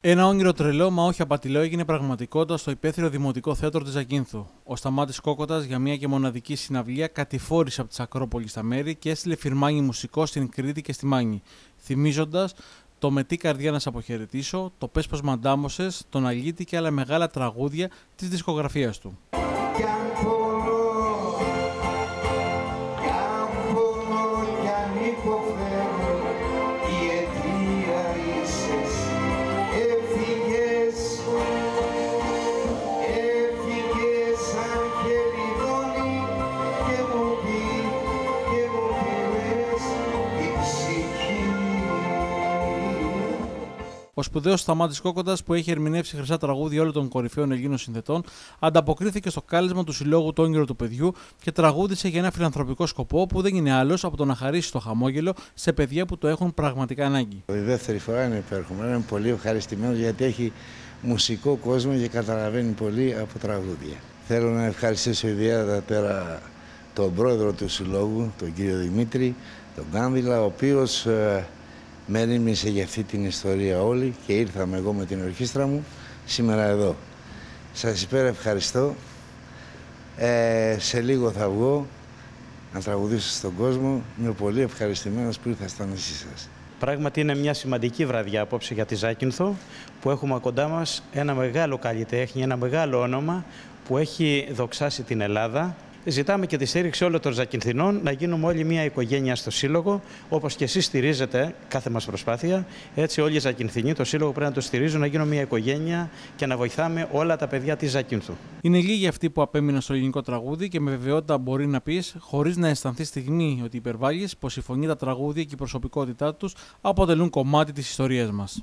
Ένα όνειρο τρελό, μα όχι απατηλό, έγινε πραγματικότητα στο υπαίθριο Δημοτικό Θέατρο της Ζακίνθου. Ο Σταμάτης Κόκοτας για μια και μοναδική συναυλία κατηφόρησε από τις Ακρόπολη στα μέρη και έστειλε φυρμάνι μουσικό στην Κρήτη και στη Μάνη. Θυμίζοντας το με τι καρδιά να σε αποχαιρετήσω, το πε πω μαντάμωσε, τον Αλίτη και άλλα μεγάλα τραγούδια της δισκογραφίας του. Ο σπουδαίος Σταμάτης Κόκοντας, που έχει ερμηνεύσει χρυσά τραγούδια όλων των κορυφαίων Ελλήνων συνθετών, ανταποκρίθηκε στο κάλεσμα του Συλλόγου Το Όνειρο του Παιδιού και τραγούδισε για ένα φιλανθρωπικό σκοπό που δεν είναι άλλος από το να χαρίσει το χαμόγελο σε παιδιά που το έχουν πραγματικά ανάγκη. Η δεύτερη φορά είναι υπέρχομαι. Είμαι πολύ ευχαριστημένο γιατί έχει μουσικό κόσμο και καταλαβαίνει πολύ από τραγούδια. Θέλω να ευχαριστήσω ιδιαίτερα τον πρόεδρο του Συλλόγου, τον κύριο Δημήτρη, τον Κάμβιλα, ο οποίος ε, με ρίμισε για αυτή την ιστορία όλοι και ήρθαμε εγώ με την ορχήστρα μου σήμερα εδώ. Σας υπέρα ευχαριστώ. Ε, σε λίγο θα βγω να τραγουδήσω στον κόσμο. Είμαι πολύ ευχαριστημένος που ήρθα στο νησί σας. Πράγματι είναι μια σημαντική βραδιά απόψε για τη Ζάκυνθο που έχουμε κοντά μας ένα μεγάλο καλλιτέχνη, ένα μεγάλο όνομα που έχει δοξάσει την Ελλάδα Ζητάμε και τη στήριξη όλων των Ζακυνθινών να γίνουμε όλοι μια οικογένεια στο Σύλλογο, όπως και εσείς στηρίζετε κάθε μας προσπάθεια. Έτσι, όλοι οι Ζακυνθινοί, το Σύλλογο πρέπει να το στηρίζουν, να γίνουμε μια οικογένεια και να βοηθάμε όλα τα παιδιά της Ζακυνθού. Είναι λίγοι αυτοί που απέμειναν στο ελληνικό τραγούδι και με βεβαιότητα μπορεί να πεις, χωρίς να αισθανθεί στιγμή ότι υπερβάλλεις, πως η φωνή, τα τραγούδια και η προσωπικότητά τους αποτελούν κομμάτι της ιστορίας μας.